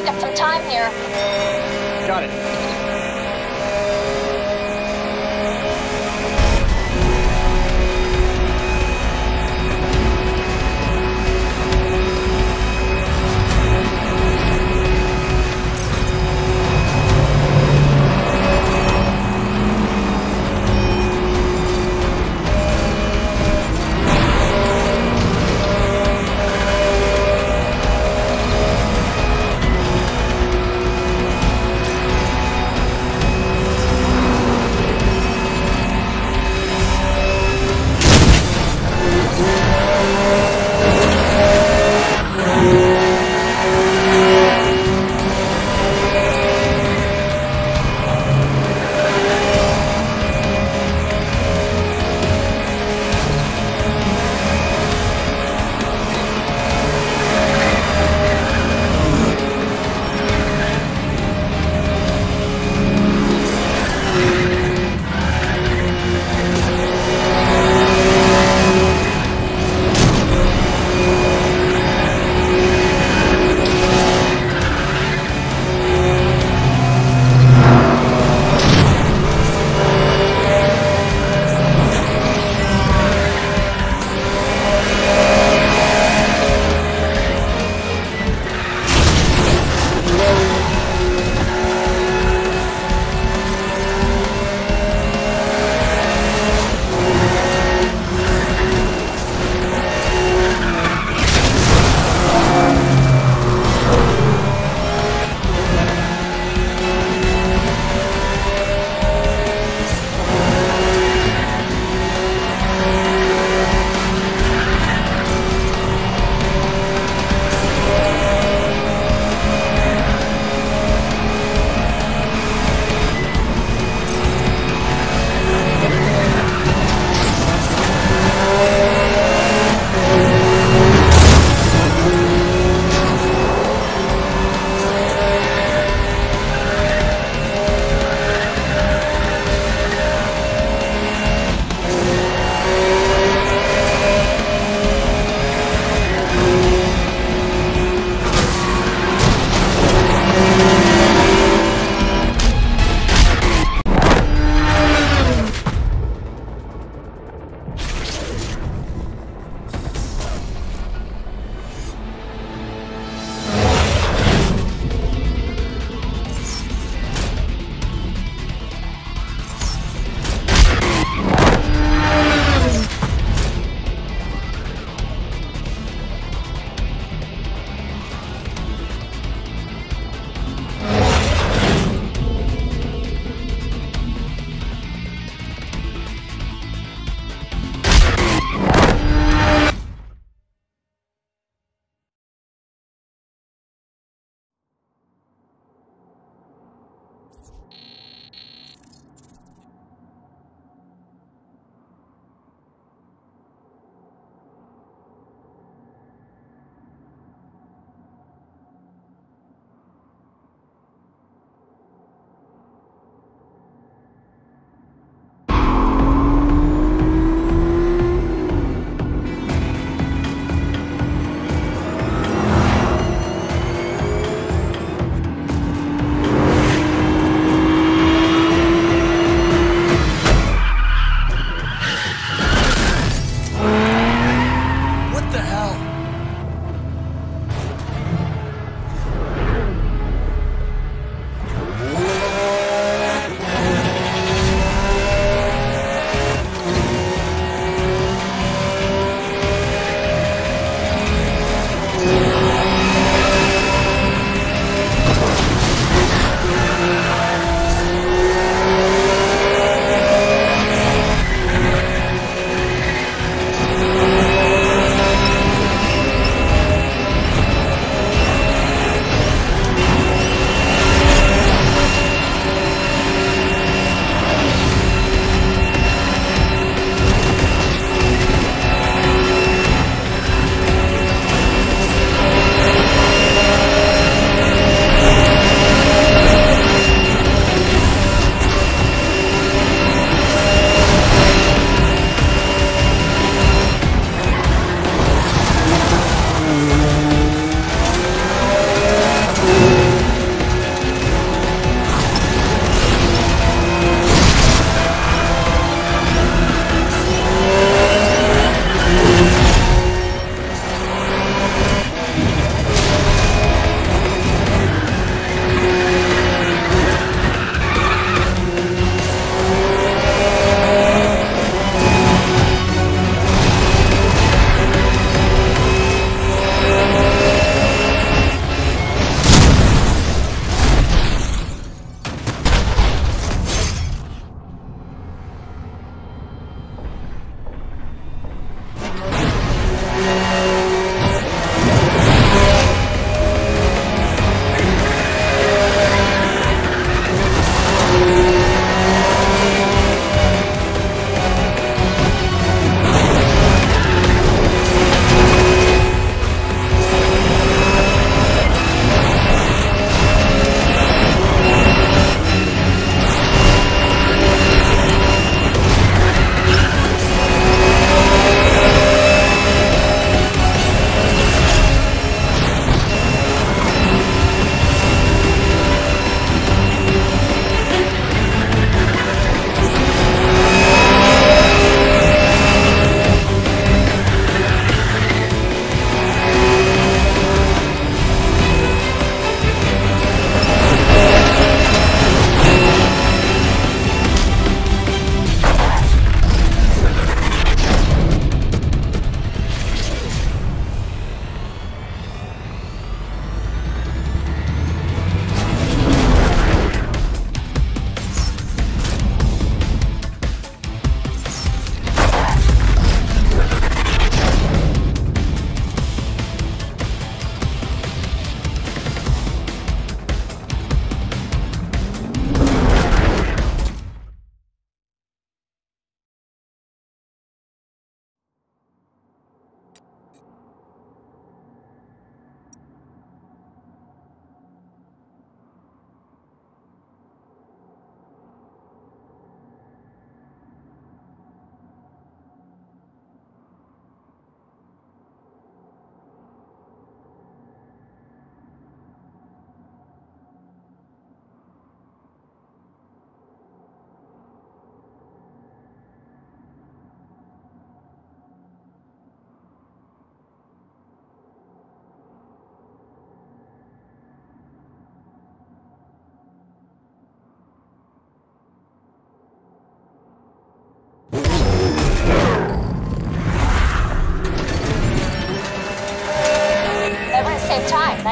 make up some time here. Got it.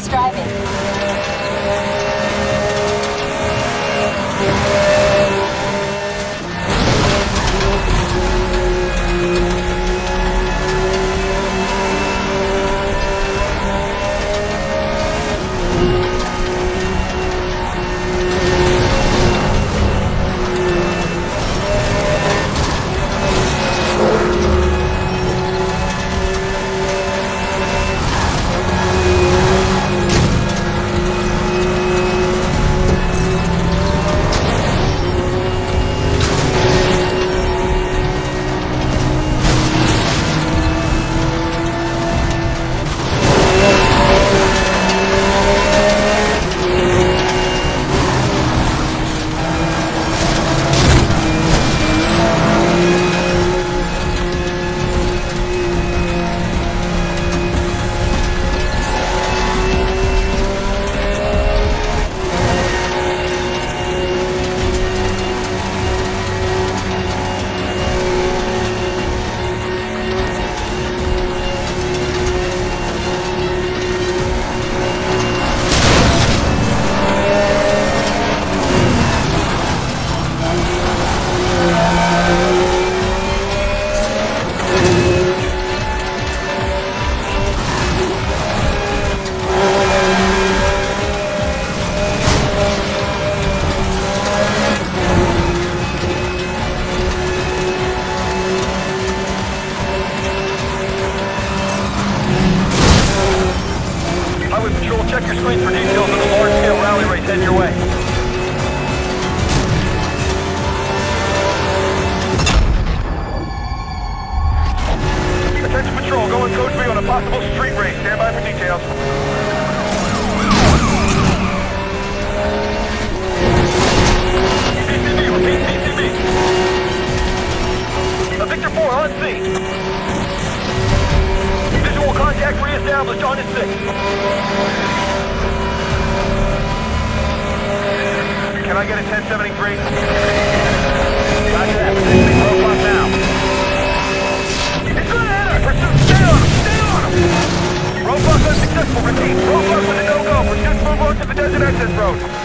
Let's drive it. Quit for now. road.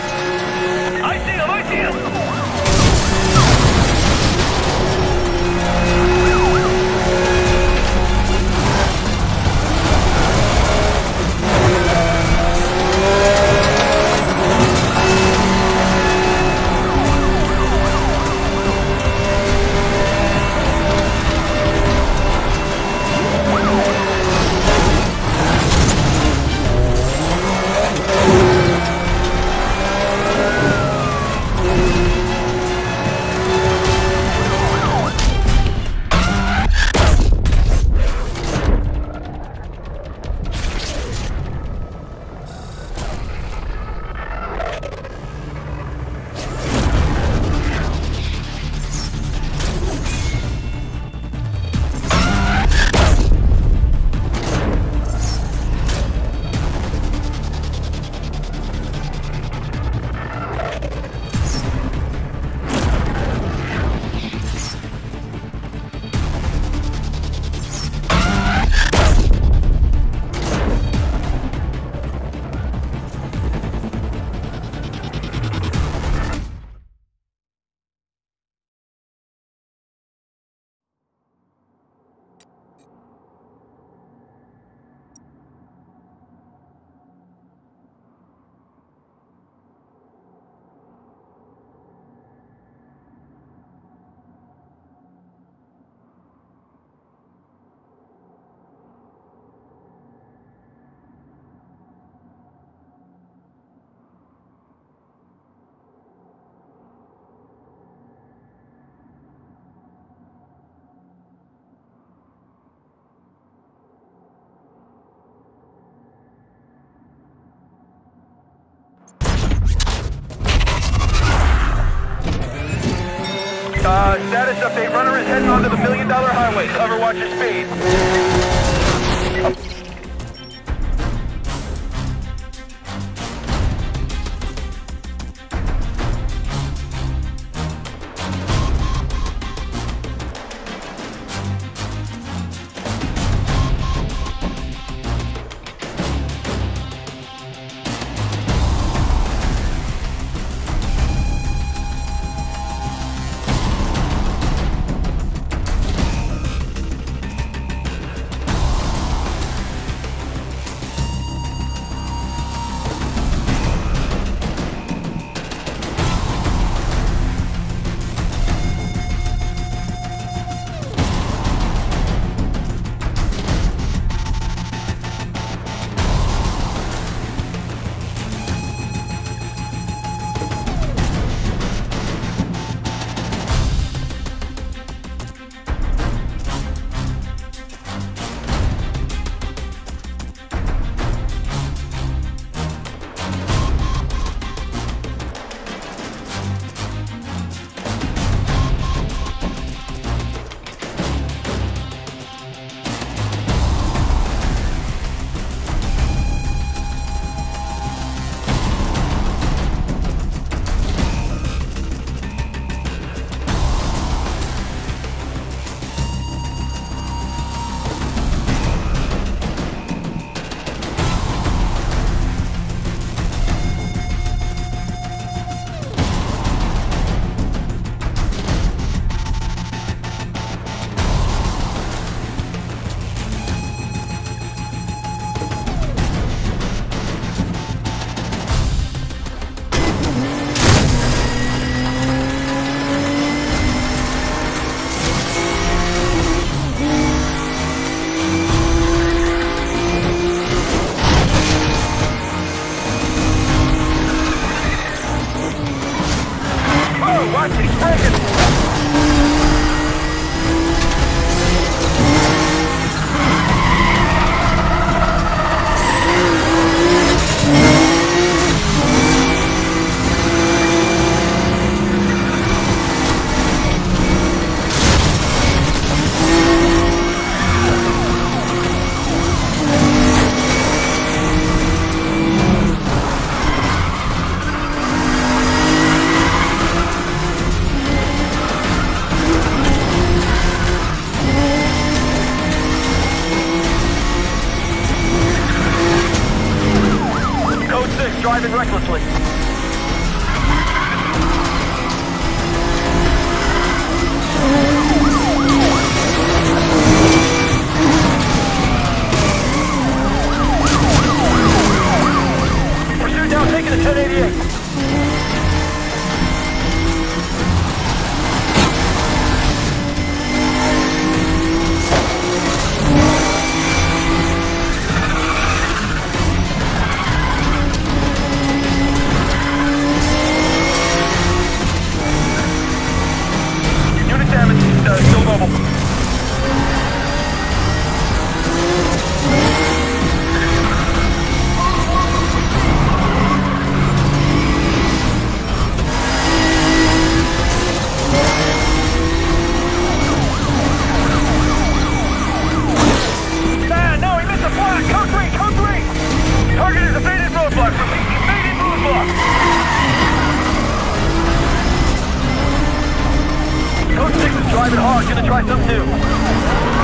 Uh, status update. Runner is heading onto the million dollar highway. Overwatch your speed. Driving. Gonna try something new.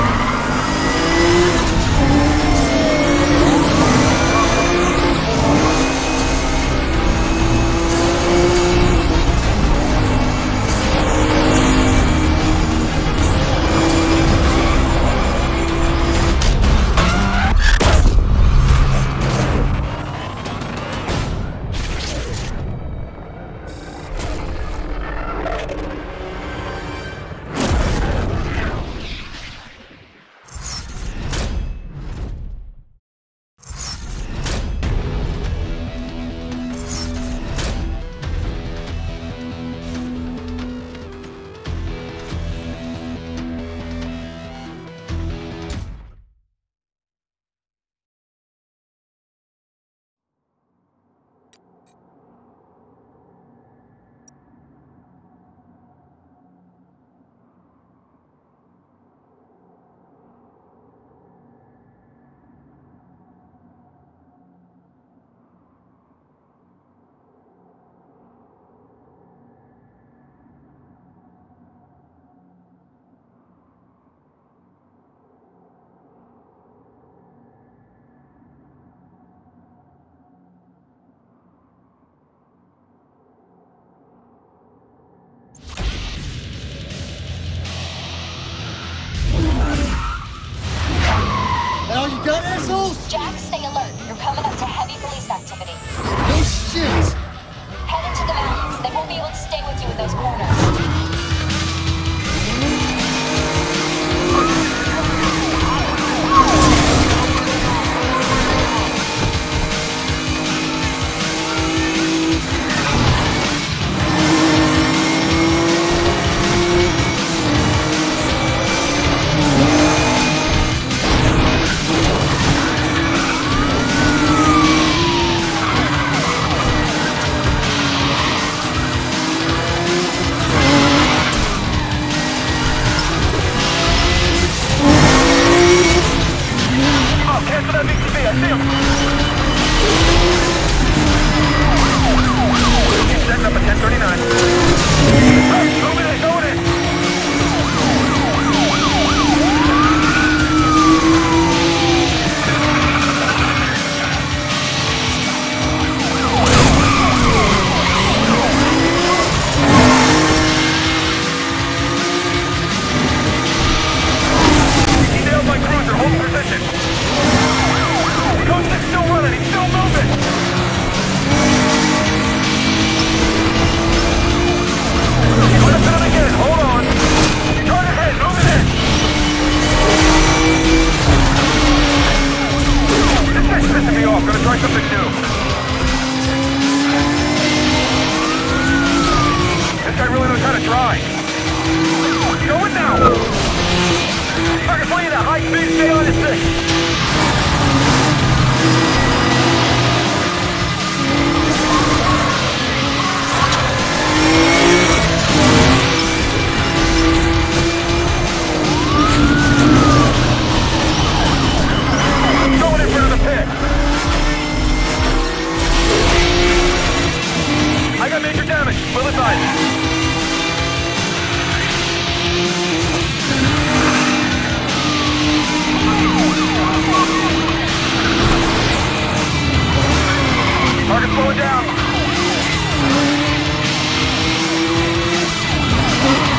You got assholes? Jax, Care see him. He's setting up 1039. strike the new. Target slowing down.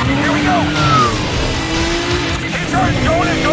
Here we go. Keep going, going, going.